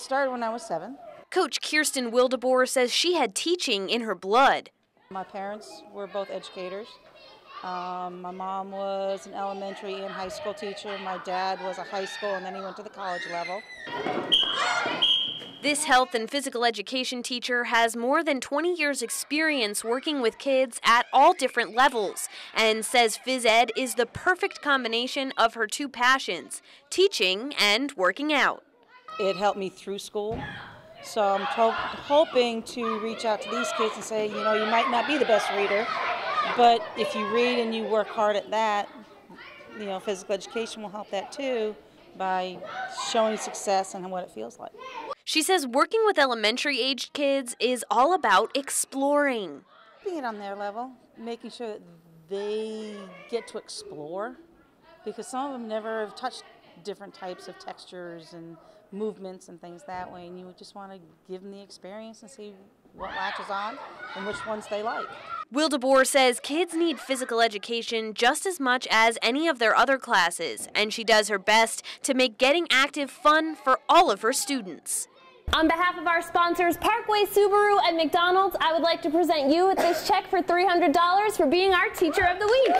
started when I was seven. Coach Kiersten Wildeboer says she had teaching in her blood. My parents were both educators. Um, my mom was an elementary and high school teacher. My dad was a high school and then he went to the college level. This health and physical education teacher has more than 20 years' experience working with kids at all different levels and says phys ed is the perfect combination of her two passions teaching and working out. It helped me through school. So I'm to- hoping to reach out to these kids and say, you know, you might not be the best reader, but if you read and you work hard at that, you know, physical education will help that too by showing success and what it feels like. She says working with elementary aged kids is all about exploring. Being on their level, making sure that they get to explore because some of them never have touched different types of textures and movements and things that way and you just want to give them the experience and see what latches on and which ones they like. Will Wildeboer says kids need physical education just as much as any of their other classes, and she does her best to make getting active fun for all of her students. On behalf of our sponsors, Parkway Subaru and McDonald's, I would like to present you with this check for $300 for being our Teacher of the Week.